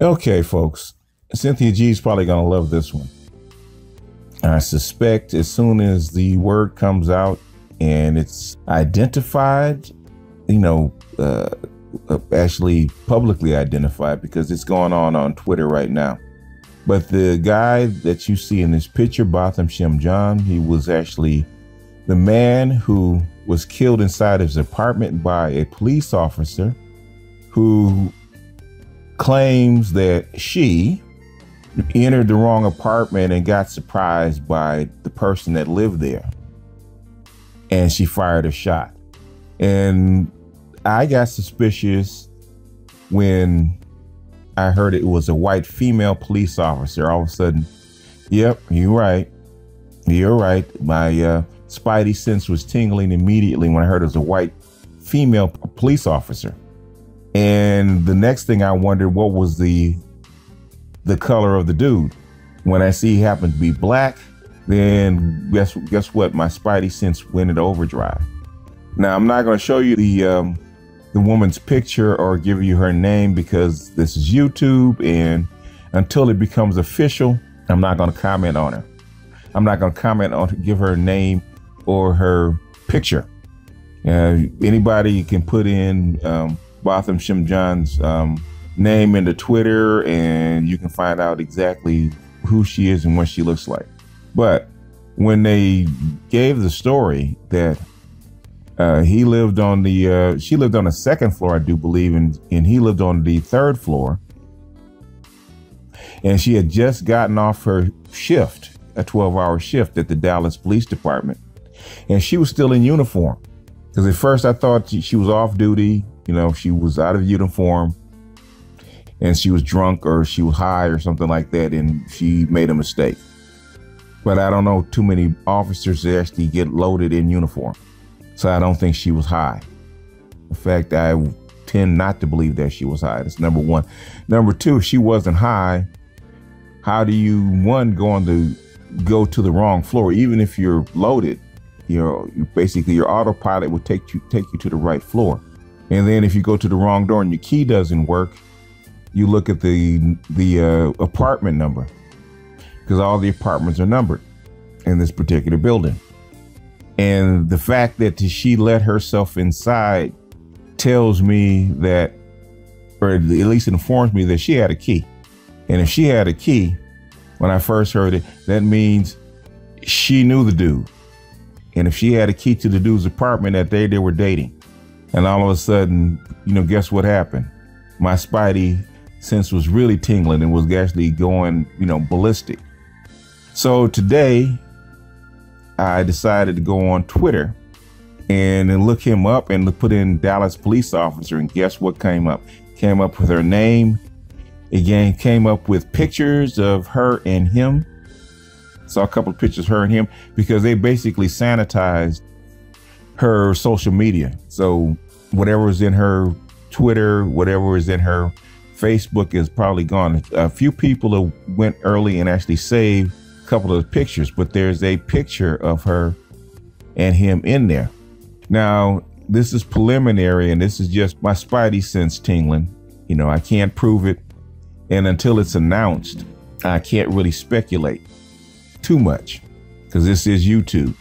Okay, folks. Cynthia G is probably going to love this one. I suspect as soon as the word comes out and it's identified, you know, uh, uh, actually publicly identified because it's going on on Twitter right now. But the guy that you see in this picture, Botham Shem John, he was actually the man who was killed inside his apartment by a police officer who claims that she entered the wrong apartment and got surprised by the person that lived there. And she fired a shot. And I got suspicious when I heard it was a white female police officer. All of a sudden, yep, you're right. You're right. My uh, spidey sense was tingling immediately when I heard it was a white female police officer. And the next thing I wondered, what was the the color of the dude? When I see he happened to be black, then guess guess what? My spidey sense went into overdrive. Now I'm not going to show you the um, the woman's picture or give you her name because this is YouTube, and until it becomes official, I'm not going to comment on her. I'm not going to comment on give her name or her picture. Uh, anybody can put in um, Botham Shem John's um, name into Twitter, and you can find out exactly who she is and what she looks like. But when they gave the story that uh, he lived on the, uh, she lived on the second floor, I do believe, and, and he lived on the third floor. And she had just gotten off her shift, a 12 hour shift at the Dallas Police Department. And she was still in uniform. Because at first I thought she was off duty, you know, she was out of uniform and she was drunk or she was high or something like that. And she made a mistake. But I don't know too many officers that actually get loaded in uniform. So I don't think she was high. In fact, I tend not to believe that she was high. That's number one. Number two, if she wasn't high, how do you one go on the go to the wrong floor? Even if you're loaded, you know, basically your autopilot will take you take you to the right floor. And then if you go to the wrong door and your key doesn't work, you look at the the uh, apartment number because all the apartments are numbered in this particular building. And the fact that she let herself inside tells me that, or at least informs me that she had a key. And if she had a key, when I first heard it, that means she knew the dude. And if she had a key to the dude's apartment that day they were dating, and all of a sudden, you know, guess what happened? My spidey sense was really tingling and was actually going, you know, ballistic. So today, I decided to go on Twitter and look him up and put in Dallas police officer. And guess what came up? Came up with her name. Again, came up with pictures of her and him. Saw a couple of pictures her and him because they basically sanitized her social media. So whatever is in her Twitter, whatever is in her Facebook is probably gone. A few people went early and actually saved a couple of pictures, but there's a picture of her and him in there. Now, this is preliminary and this is just my spidey sense tingling. You know, I can't prove it. And until it's announced, I can't really speculate too much because this is YouTube.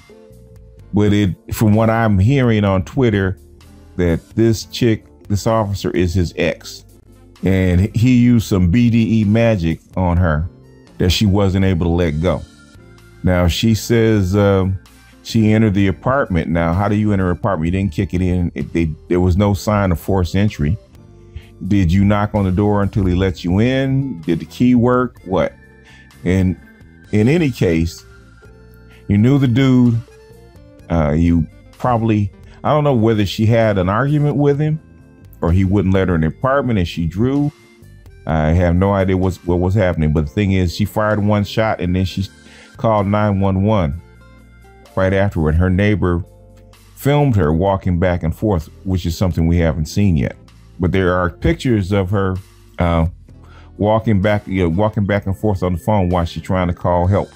But it, from what I'm hearing on Twitter, that this chick, this officer is his ex. And he used some BDE magic on her that she wasn't able to let go. Now she says um, she entered the apartment. Now, how do you enter an apartment? You didn't kick it in. It, they, there was no sign of forced entry. Did you knock on the door until he let you in? Did the key work? What? And in any case, you knew the dude. Uh, you probably, I don't know whether she had an argument with him or he wouldn't let her in the apartment and she drew. I have no idea what's, what was happening. But the thing is, she fired one shot and then she called 911 right afterward. Her neighbor filmed her walking back and forth, which is something we haven't seen yet. But there are pictures of her uh, walking back, you know, walking back and forth on the phone while she's trying to call help.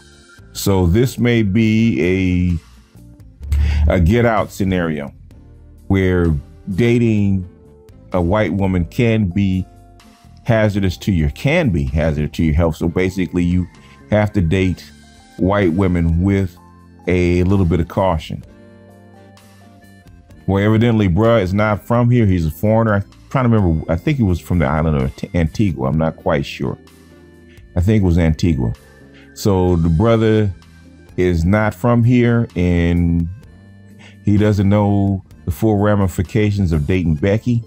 So this may be a get out scenario where dating a white woman can be hazardous to your can be hazardous to your health. So basically, you have to date white women with a little bit of caution. Well, evidently, bruh is not from here. He's a foreigner. I'm trying to remember. I think he was from the island of Antigua. I'm not quite sure. I think it was Antigua. So the brother is not from here and he doesn't know the full ramifications of dating Becky.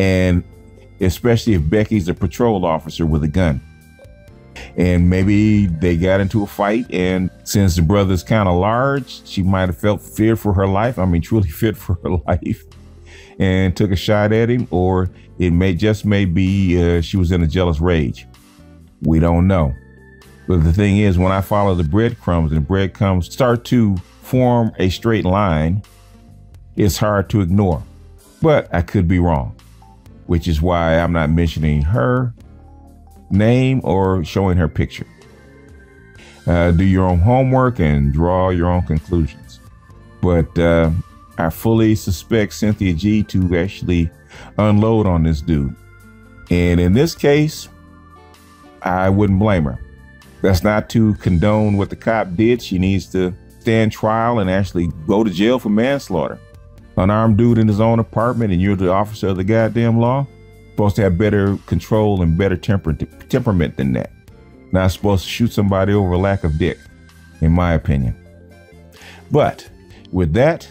And especially if Becky's a patrol officer with a gun. And maybe they got into a fight, and since the brother's kind of large, she might have felt fear for her life. I mean, truly feared for her life, and took a shot at him. Or it may just may be uh, she was in a jealous rage. We don't know. But the thing is, when I follow the breadcrumbs and the breadcrumbs start to form a straight line, it's hard to ignore. But I could be wrong, which is why I'm not mentioning her name or showing her picture. Uh, do your own homework and draw your own conclusions. But uh, I fully suspect Cynthia G to actually unload on this dude. And in this case, I wouldn't blame her. That's not to condone what the cop did. She needs to stand trial and actually go to jail for manslaughter. Unarmed dude in his own apartment, and you're the officer of the goddamn law. Supposed to have better control and better temper- temperament than that. Not supposed to shoot somebody over lack of dick, in my opinion. But with that,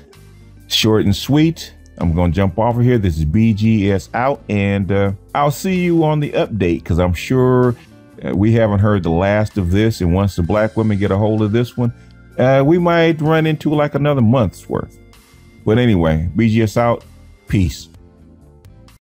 short and sweet, I'm going to jump off of here. This is BGS out, and uh, I'll see you on the update because I'm sure uh, we haven't heard the last of this. And once the black women get a hold of this one, uh, we might run into like another month's worth. But anyway, BGS out. Peace.